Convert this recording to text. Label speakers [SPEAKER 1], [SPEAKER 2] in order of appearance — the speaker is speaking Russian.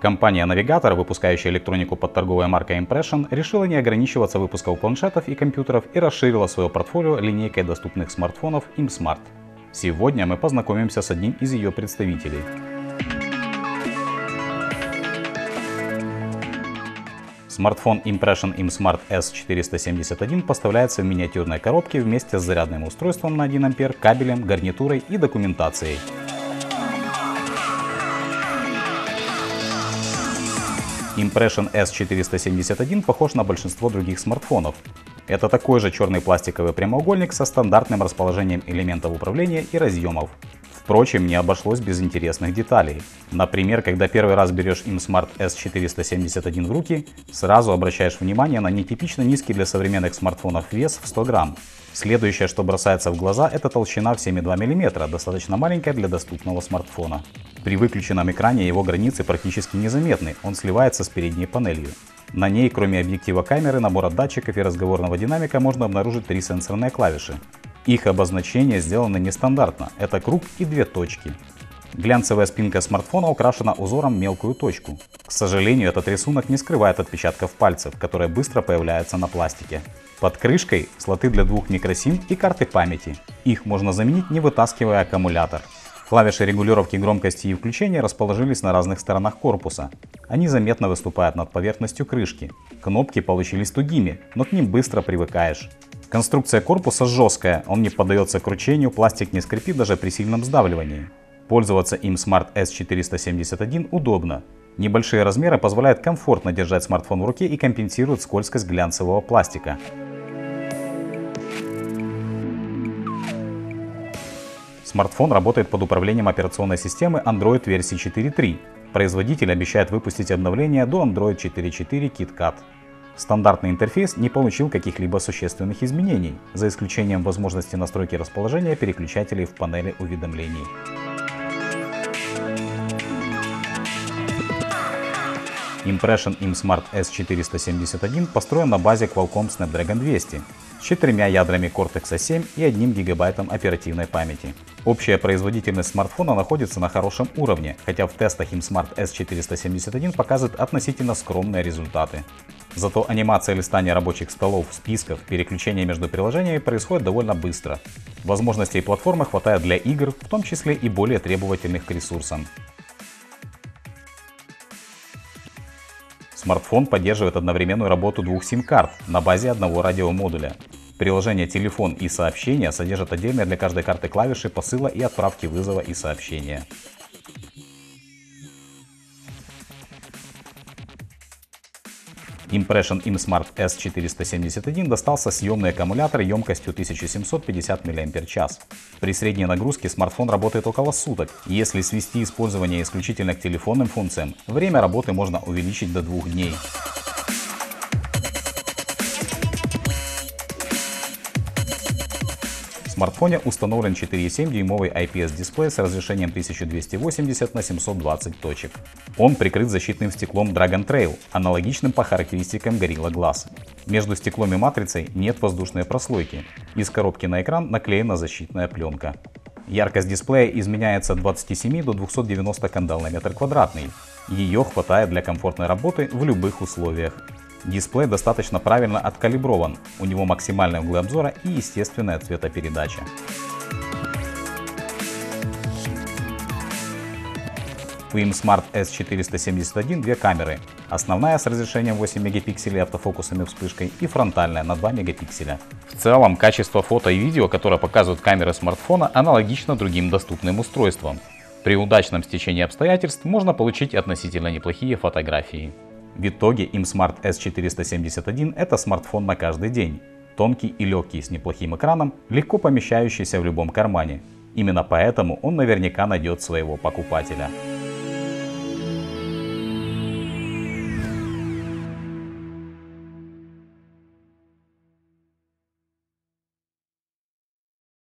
[SPEAKER 1] Компания Navigator, выпускающая электронику под торговой маркой Impression, решила не ограничиваться выпуском планшетов и компьютеров и расширила свое портфолио линейкой доступных смартфонов ImSmart. Сегодня мы познакомимся с одним из ее представителей. Смартфон Impression ImSmart S471 поставляется в миниатюрной коробке вместе с зарядным устройством на 1 А, кабелем, гарнитурой и документацией. Impression S471 похож на большинство других смартфонов. Это такой же черный пластиковый прямоугольник со стандартным расположением элементов управления и разъемов. Впрочем, не обошлось без интересных деталей. Например, когда первый раз берешь ImSmart S471 в руки, сразу обращаешь внимание на нетипично низкий для современных смартфонов вес в 100 грамм. Следующее, что бросается в глаза, это толщина в 7,2 мм, достаточно маленькая для доступного смартфона. При выключенном экране его границы практически незаметны, он сливается с передней панелью. На ней, кроме объектива камеры, набора датчиков и разговорного динамика, можно обнаружить три сенсорные клавиши. Их обозначение сделано нестандартно, это круг и две точки. Глянцевая спинка смартфона украшена узором мелкую точку. К сожалению, этот рисунок не скрывает отпечатков пальцев, которые быстро появляются на пластике. Под крышкой слоты для двух микросим и карты памяти. Их можно заменить не вытаскивая аккумулятор. Клавиши регулировки громкости и включения расположились на разных сторонах корпуса. Они заметно выступают над поверхностью крышки. Кнопки получились тугими, но к ним быстро привыкаешь. Конструкция корпуса жесткая, он не поддается кручению, пластик не скрипит даже при сильном сдавливании. Пользоваться им Smart S471 удобно. Небольшие размеры позволяют комфортно держать смартфон в руке и компенсируют скользкость глянцевого пластика. Смартфон работает под управлением операционной системы Android версии 4.3. Производитель обещает выпустить обновление до Android 4.4 KitKat. Стандартный интерфейс не получил каких-либо существенных изменений, за исключением возможности настройки расположения переключателей в панели уведомлений. Impression ImSmart S471 построен на базе Qualcomm Snapdragon 200 с четырьмя ядрами Cortex-A7 и 1 гигабайтом оперативной памяти. Общая производительность смартфона находится на хорошем уровне, хотя в тестах ImSmart S471 показывает относительно скромные результаты. Зато анимация листания рабочих столов, списков, переключения между приложениями происходит довольно быстро. Возможностей платформы хватает для игр, в том числе и более требовательных к ресурсам. Смартфон поддерживает одновременную работу двух сим-карт на базе одного радиомодуля. Приложение «Телефон» и «Сообщения» содержат отдельные для каждой карты клавиши посыла и отправки вызова и сообщения. Impression InSmart S471 достался съемный аккумулятор емкостью 1750 мАч. При средней нагрузке смартфон работает около суток. Если свести использование исключительно к телефонным функциям, время работы можно увеличить до двух дней. Смартфоне установлен 4,7-дюймовый IPS-дисплей с разрешением 1280 на 720 точек. Он прикрыт защитным стеклом Dragon Trail, аналогичным по характеристикам Gorilla Glass. Между стеклом и матрицей нет воздушной прослойки. Из коробки на экран наклеена защитная пленка. Яркость дисплея изменяется от 27 до 290 кандел на метр квадратный. Ее хватает для комфортной работы в любых условиях. Дисплей достаточно правильно откалиброван, у него максимальные углы обзора и естественная цветопередача. У ImSmart S471 две камеры. Основная с разрешением 8 мегапикселей автофокусами вспышкой и фронтальная на 2 мегапикселя. В целом, качество фото и видео, которое показывают камеры смартфона, аналогично другим доступным устройствам. При удачном стечении обстоятельств можно получить относительно неплохие фотографии. В итоге ImSmart S471 это смартфон на каждый день. Тонкий и легкий с неплохим экраном, легко помещающийся в любом кармане. Именно поэтому он наверняка найдет своего покупателя.